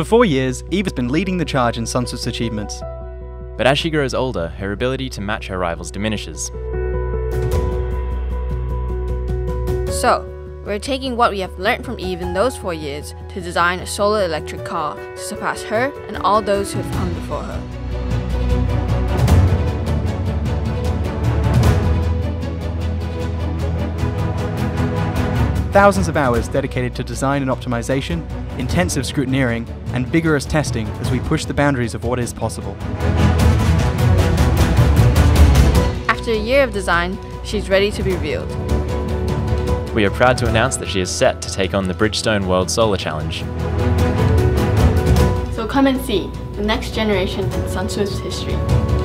For four years, Eve has been leading the charge in Sunswift's achievements. But as she grows older, her ability to match her rivals diminishes. So, we're taking what we have learned from Eve in those four years to design a solar electric car to surpass her and all those who have come before her. Thousands of hours dedicated to design and optimization, intensive scrutineering, and vigorous testing as we push the boundaries of what is possible. After a year of design, she's ready to be revealed. We are proud to announce that she is set to take on the Bridgestone World Solar Challenge. So come and see the next generation in Sunswift's history.